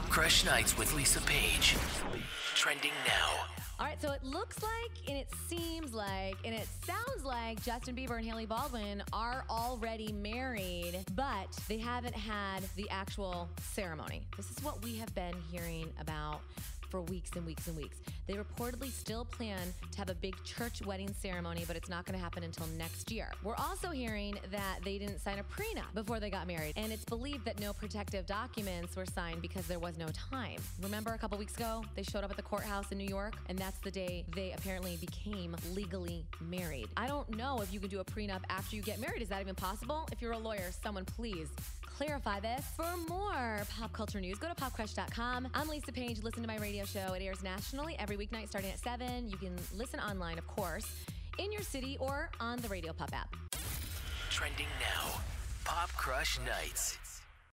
Pop Crush Nights with Lisa Paige. Trending now. All right, so it looks like, and it seems like, and it sounds like Justin Bieber and Hailey Baldwin are already married, but they haven't had the actual ceremony. This is what we have been hearing about for weeks and weeks and weeks. They reportedly still plan to have a big church wedding ceremony, but it's not going to happen until next year. We're also hearing that they didn't sign a prenup before they got married, and it's believed that no protective documents were signed because there was no time. Remember a couple weeks ago, they showed up at the courthouse in New York, and that's the day they apparently became legally married. I don't know if you can do a prenup after you get married. Is that even possible? If you're a lawyer, someone please clarify this. For more pop culture news, go to popcrush.com. I'm Lisa Paige. Listen to my radio show. It airs nationally every weeknight starting at 7. You can listen online, of course, in your city or on the Radio Pop app. Trending now. Pop Crush Nights.